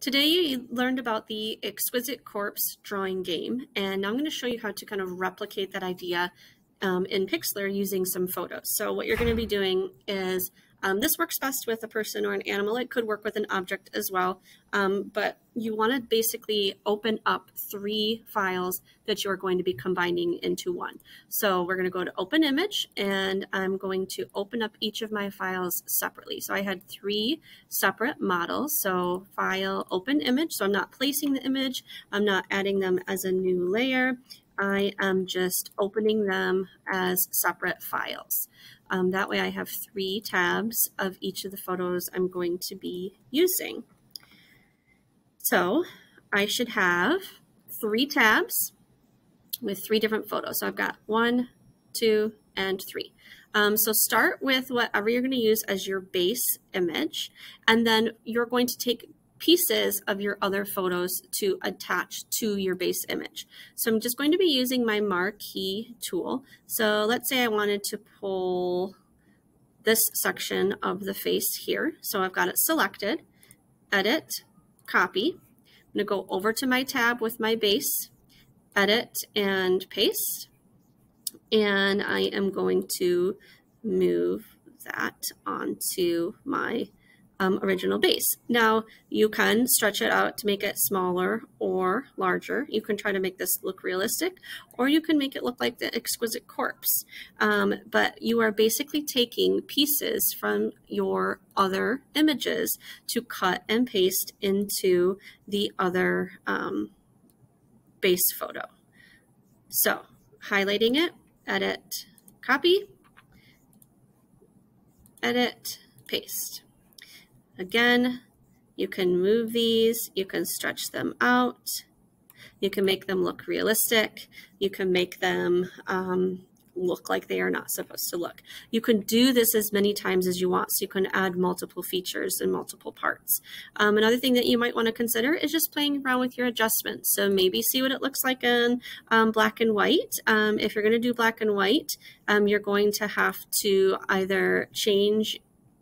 Today you learned about the exquisite corpse drawing game, and now I'm going to show you how to kind of replicate that idea um, in Pixlr using some photos. So what you're going to be doing is um, this works best with a person or an animal. It could work with an object as well, um, but you want to basically open up three files that you're going to be combining into one. So we're going to go to open image and I'm going to open up each of my files separately. So I had three separate models. So file open image. So I'm not placing the image. I'm not adding them as a new layer. I am just opening them as separate files. Um, that way I have three tabs of each of the photos I'm going to be using. So I should have three tabs with three different photos. So I've got one, two, and three. Um, so start with whatever you're going to use as your base image, and then you're going to take pieces of your other photos to attach to your base image. So I'm just going to be using my marquee tool. So let's say I wanted to pull this section of the face here. So I've got it selected, edit, copy. I'm going to go over to my tab with my base, edit and paste. And I am going to move that onto my um, original base. Now you can stretch it out to make it smaller or larger. You can try to make this look realistic or you can make it look like the exquisite corpse. Um, but you are basically taking pieces from your other images to cut and paste into the other um, base photo. So highlighting it, edit, copy, edit, paste. Again, you can move these, you can stretch them out, you can make them look realistic, you can make them um, look like they are not supposed to look. You can do this as many times as you want, so you can add multiple features and multiple parts. Um, another thing that you might want to consider is just playing around with your adjustments. So maybe see what it looks like in um, black and white. Um, if you're going to do black and white, um, you're going to have to either change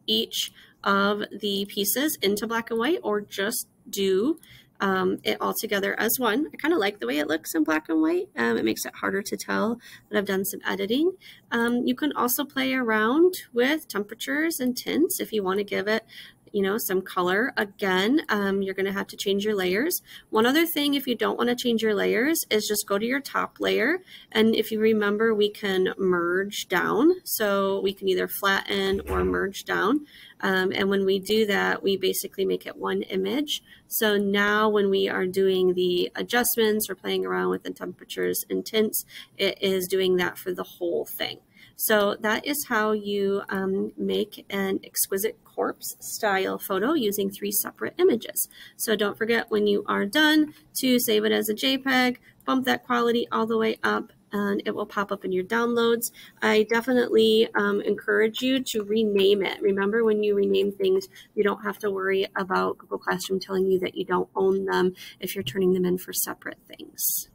each of the pieces into black and white or just do um, it all together as one. I kind of like the way it looks in black and white. Um, it makes it harder to tell that I've done some editing. Um, you can also play around with temperatures and tints if you want to give it you know, some color. Again, um, you're going to have to change your layers. One other thing, if you don't want to change your layers, is just go to your top layer. And if you remember, we can merge down. So we can either flatten or merge down. Um, and when we do that, we basically make it one image. So now when we are doing the adjustments or playing around with the temperatures and tints, it is doing that for the whole thing. So that is how you um, make an exquisite corpse style photo using three separate images. So don't forget when you are done to save it as a JPEG, bump that quality all the way up, and it will pop up in your downloads. I definitely um, encourage you to rename it. Remember, when you rename things, you don't have to worry about Google Classroom telling you that you don't own them if you're turning them in for separate things.